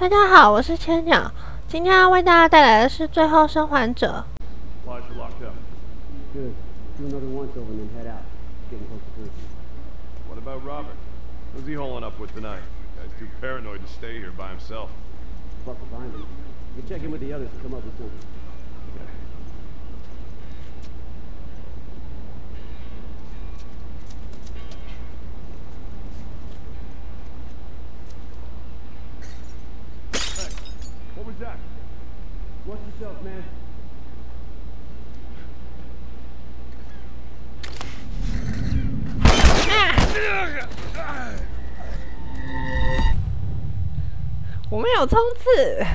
大家好，我是千鸟，今天要为大家带来的是《最后生还者》。Why's you locked up? Good. Do another once over and then head out. Getting close to prison. What about Robert? Who's he holing up with tonight? Guy's too paranoid to stay here by himself. Fuck if I know. You check in with the others to come up with something. was that? Watch yourself, man. 我们有冲刺，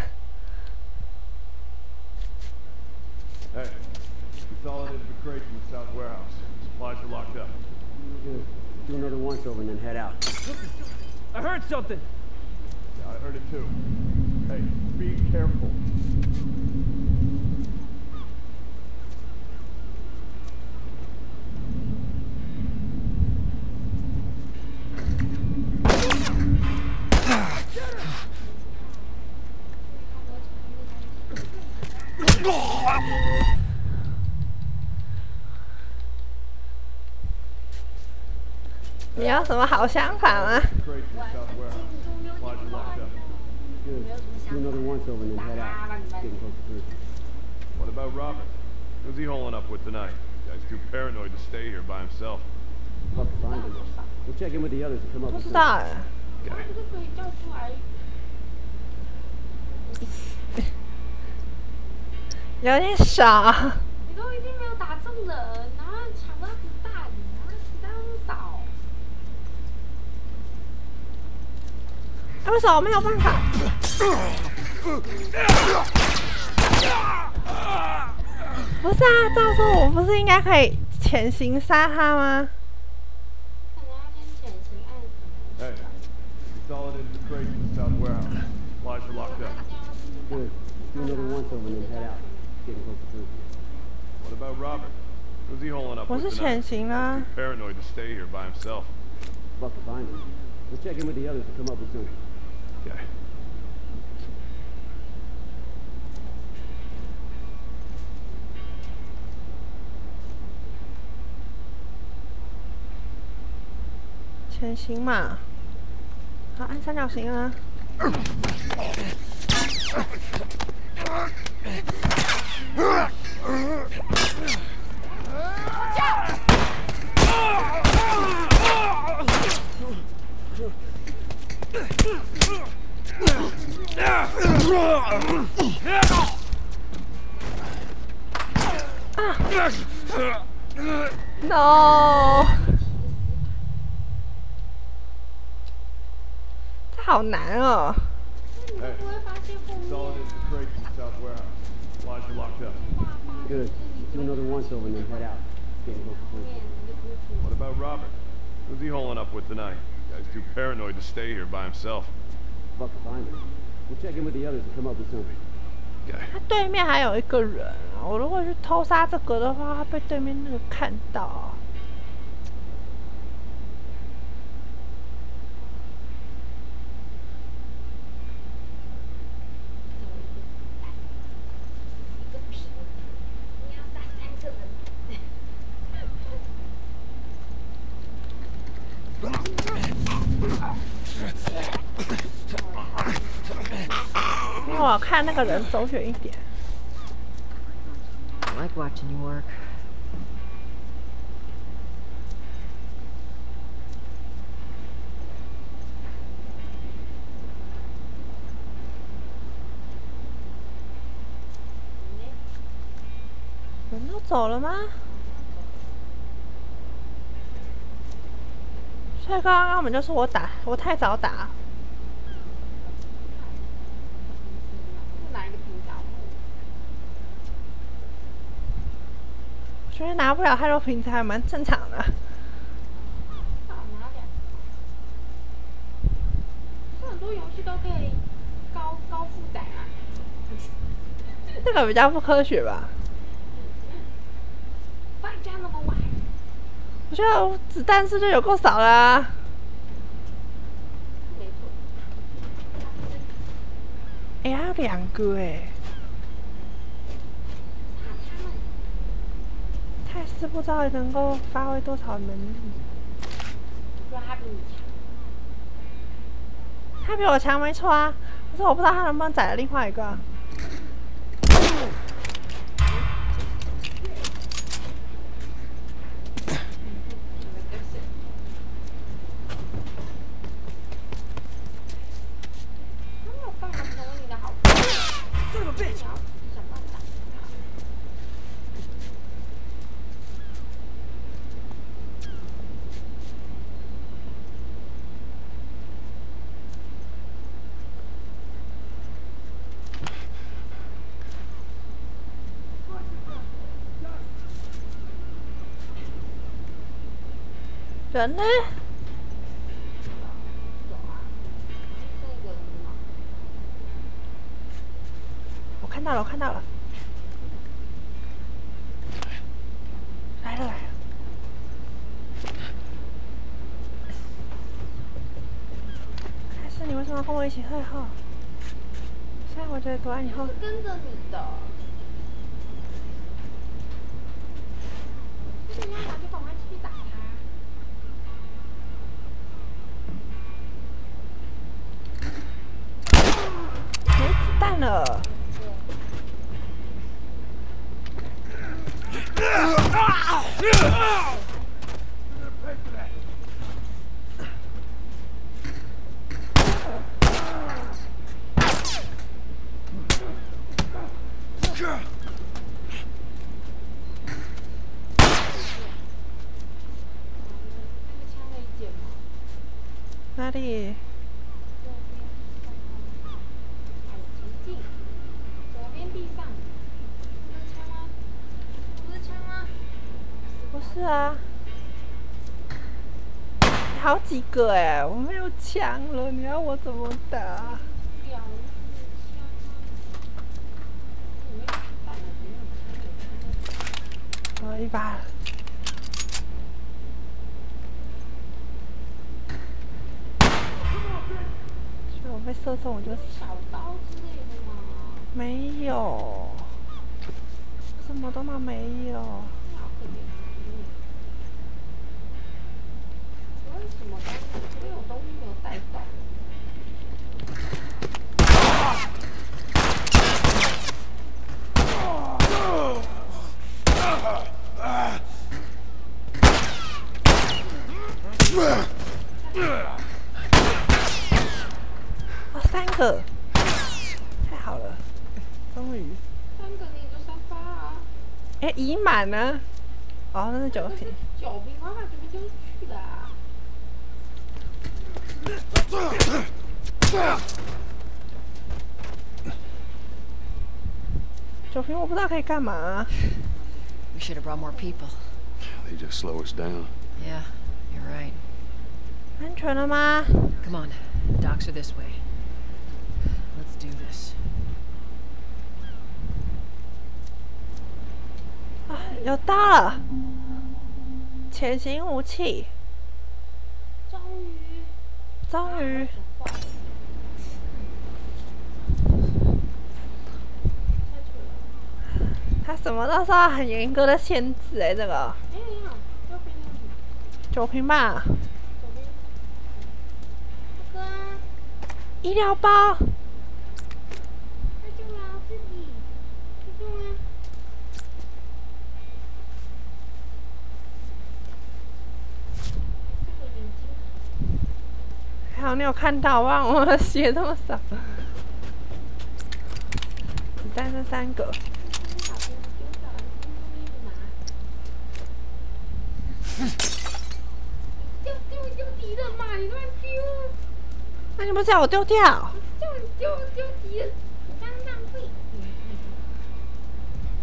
Hey, consolidated the crates in the south warehouse. Supplies are locked up. Good. Do another once over and then head out. I heard something. Yeah, I heard it too. Hey, be careful.. 你有什么好想法吗？Do another once over and then head out. Getting close to prison. What about Robert? Who's he holing up with tonight? Guy's too paranoid to stay here by himself. Fuck if I know. We'll check in with the others to come up 不 with 知 something. 道哎， Okay. 这个可以叫出来。有点少。你都一定没有打中人， 哎为什么我没有办法？不是啊，照说我不是应该可以潜行杀他吗？我是潜行啊 Too，paranoid to stay here by himself. Fuck if I know. We'll check in with the others to come up with something. 潜行嘛。好，按三角形啊。No，这好难哦。 Hey, 不会发现后面 consolidated the crates in the south warehouse. Supplies are locked up. Good. Do another once over and then head out. Getting close to prison. 你就不会出 What about Robert? Who's he holing up with tonight? Guy's too paranoid to stay here by himself. Fuck if I know. 他对面还有一个人啊，我如果去偷杀这个的话，会被对面那个看到。一个瓶子，你要杀三个人。因为我看那个人走远一点。I like watching you work. 人都走了吗？所以刚刚我们就是我打，我太早打。哪一个频道？我觉得拿不了太多平台，蛮正常的。这很多游戏都可以高高负载啊。这个比较不科学吧？放假那么晚，我觉得子弹是不是有够少啦。哎、还有两个哎，打他们，泰斯不知道能够发挥多少能力。他比你强。他比我强没错啊，可是我不知道他能不能宰了另外一个啊。他没有办法成为你的好朋友，Son of a 你 bitch! 要想办法。人呢？我看到了，我看到了，来了来了。还是你为什么要跟我一起退后？虽然我觉得躲在你后，跟着你的。那你要打就赶快去打他。没子弹了。那个枪可以捡吗？哪哎。不是啊，好几个哎，我没有枪了，你要我怎么打？啊，一把。就我被射中我就死，小刀之类的吗？没有，什么都嘛没有。好可怜啊！我有什么东西？我有东西没有带到。哦，三个，太好了，终于。三个你就三发啊！哎，已满呢。哦，那是酒瓶。九瓶，我要把九瓶丢出去的啊！酒瓶我不知道可以干嘛。We should have brought more people. They just slow us down. Yeah, you're right. 安全了吗？Come on, docks are this way. Let's do this. 啊，有到了。潜行武器，终于，终于。太蠢了！他什么都受到很严格的限制哎、这个哎，你好，右边那个，酒瓶吧，左边，这个啊，医疗包，快救了自己，快救啊！这个眼睛，还好你有看到，不然我血这么少。子弹剩三个，丢，丢丢敌人嘛，你乱丢！那你不是叫我丢掉？叫你丢丢敌人，你这样浪费。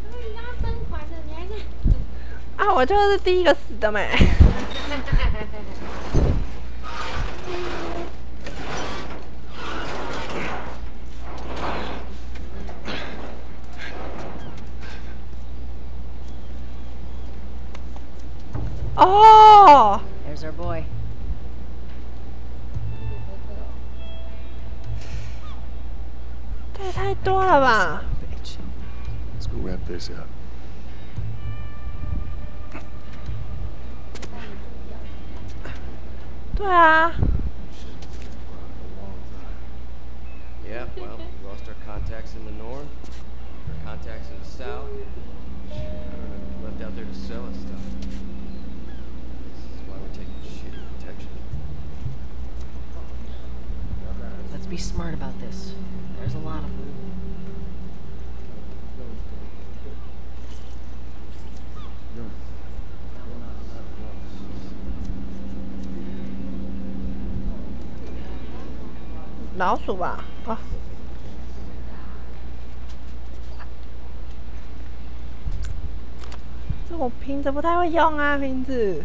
那你让他生还的，你还在。啊，我就是第一个死的没。Oh! There's our boy. Let's go wrap this up. Yeah. Well, we lost our contacts in the north, our contacts in the south. left out there to sell us stuff. Be smart about this. There's a lot of them. 老鼠吧？啊，这我瓶子不太会用啊，瓶子。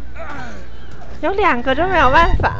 有两个就没有办法。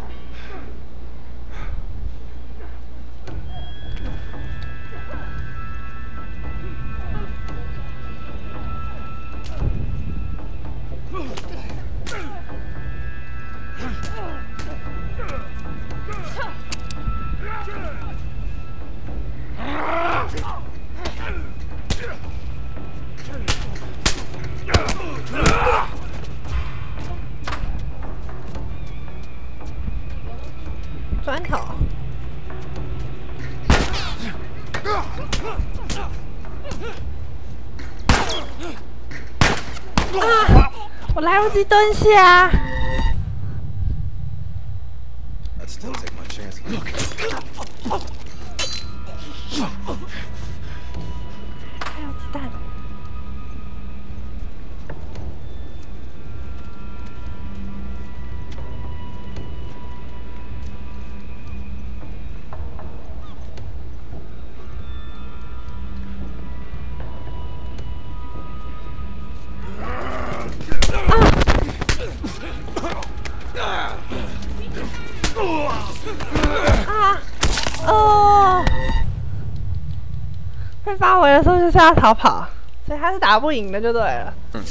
我来不及蹲下。I'd still take my chances. Look. 就是要逃跑，所以他是打不赢的，就对了。嗯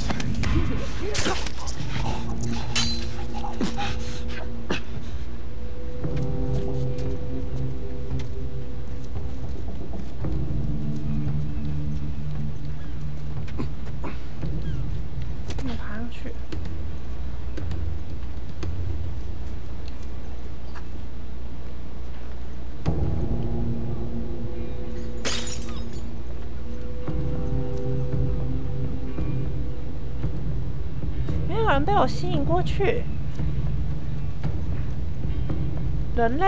被我吸引过去。人呢？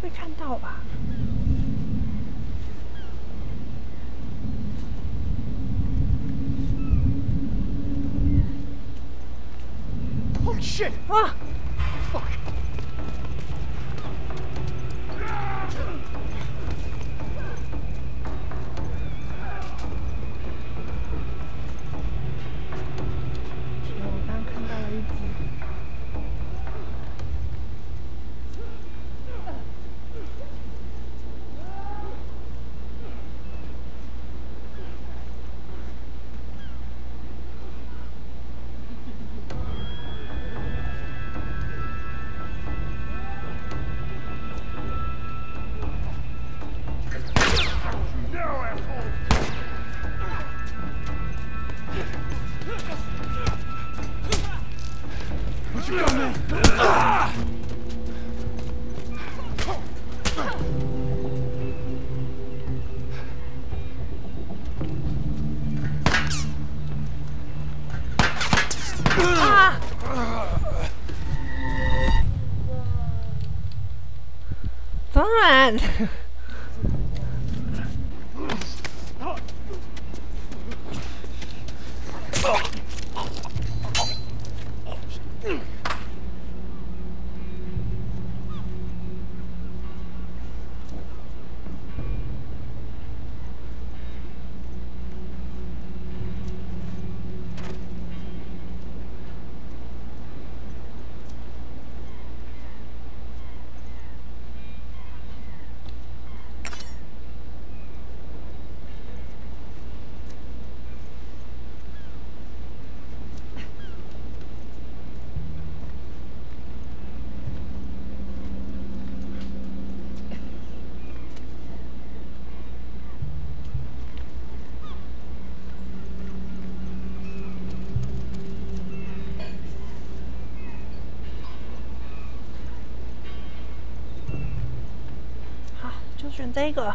被看到吧。Oh shit！啊、这个，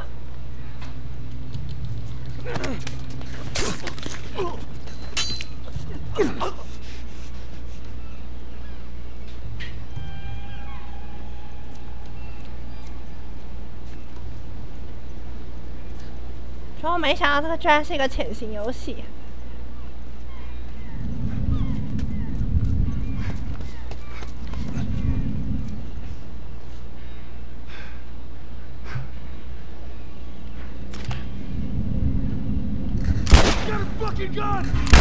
然后没想到这个居然是一个潜行游戏。fucking gun!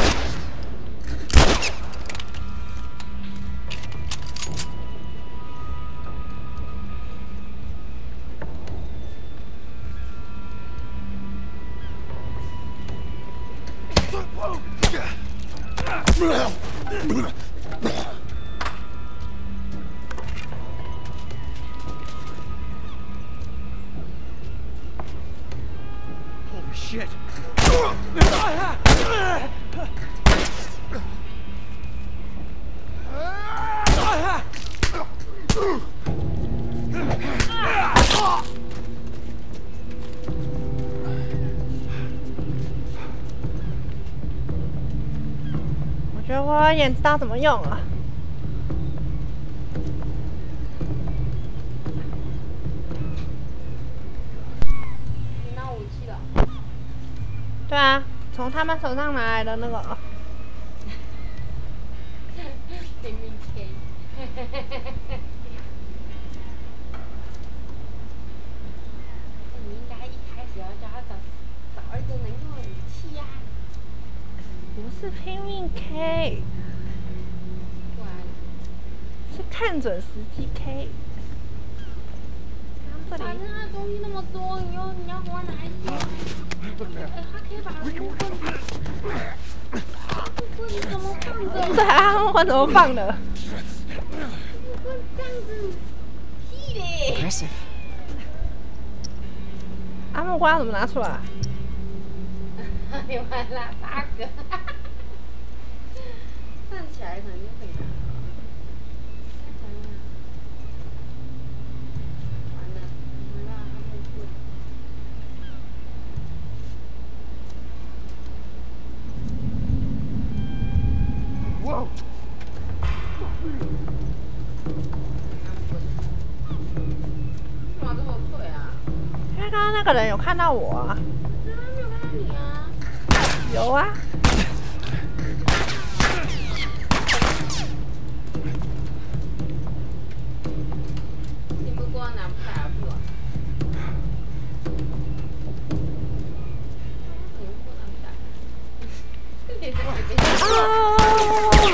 眼知道怎么用啊？对啊，从他们手上拿来的那个。拼命开，哈哈哈哈哈哈！不是拼命 K。准时机 K。这里反正他东西那么多，你又你要花哪一些？哎，他可以把部分，部分怎么放的？对啊，我怎么放的？这样子，屁嘞.阿木瓜怎么拿出来？你完了，八个，站起来可能就可以拿。完了，完了，他会过。Whoa! 干嘛这么退啊？因为刚刚那个人有看到我有。有啊。你们光拿不下不啊？你们光拿不下。你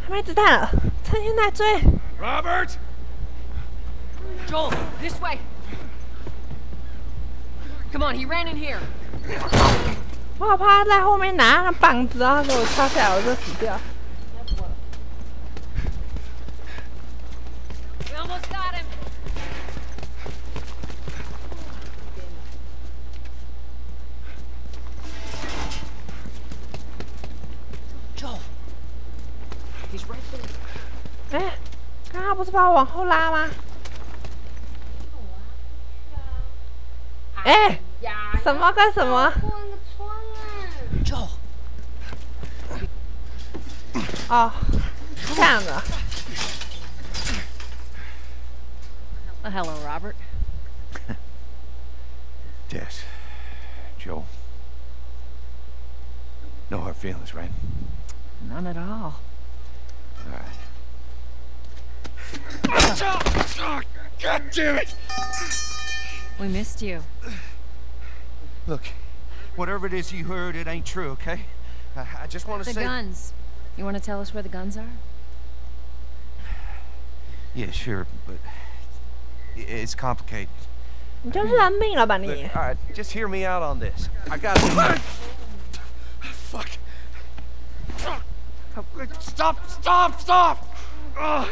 Back, get the fuck back! We just want to talk, Robert. We got fucking nothing to talk about! Put your gun down. Go fuck yourself! He's running. 他没子弹了，趁现在追。 Robert! Joel, this way. Come on, he ran in here. 我好怕他在后面拿那个棒子，然后给我跳下来，我就死掉。 不是把我往后拉吗？哎，呀，什么跟什么？过那个窗啊！ Joel. 哦，这样的。 Well, hello, Robert. Tess. Joe. No hard feelings, right? None at all. All Oh, God damn it! We missed you. Look, whatever it is you heard, it ain't true, okay? I, I just want to say... The guns. You want to tell us where the guns are? Yeah, sure, but... It's complicated. Just I mean, all right, just hear me out on this. I got... Fuck! Fuck! Stop! Stop! Stop! Oh,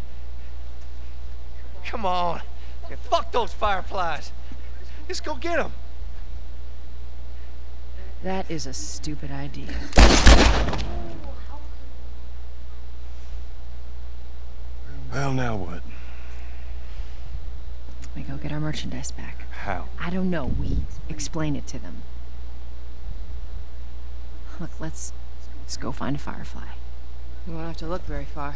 Come on. Yeah, fuck those fireflies. Just go get them. That is a stupid idea. Well, now what? We go get our merchandise back. How? I don't know. We explain it to them. Look, let's, let's go find a firefly. We won't have to look very far.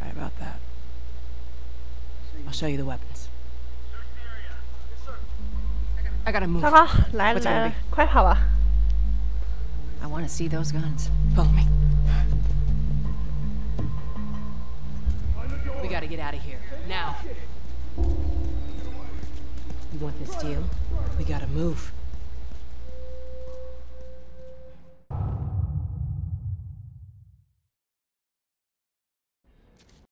Right about that. I'll show you the weapons. I gotta move.糟糕，来了 What's 来 gonna 了 be?，快跑吧！ I want to see those guns. Follow me. We gotta get out of here. Now. You want this deal? We gotta move.